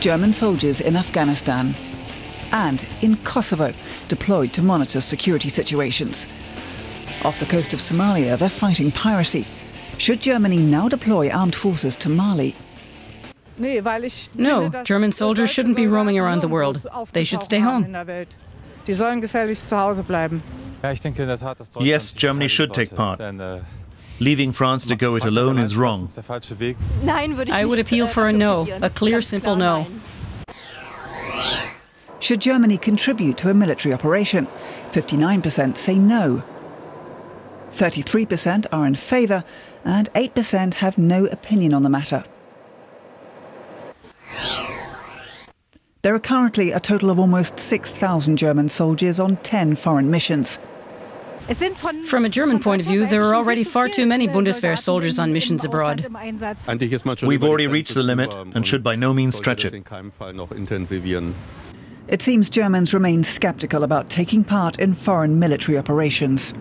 German soldiers in Afghanistan, and in Kosovo, deployed to monitor security situations. Off the coast of Somalia, they're fighting piracy. Should Germany now deploy armed forces to Mali? No, German soldiers shouldn't be roaming around the world. They should stay home. Yes, Germany should take part. Leaving France to go it alone is wrong. I would appeal for a no, a clear, simple no. Should Germany contribute to a military operation? 59% say no. 33% are in favour, and 8% have no opinion on the matter. There are currently a total of almost 6,000 German soldiers on 10 foreign missions. From a German point of view, there are already far too many Bundeswehr soldiers on missions abroad. We've already reached the limit and should by no means stretch it. It seems Germans remain sceptical about taking part in foreign military operations.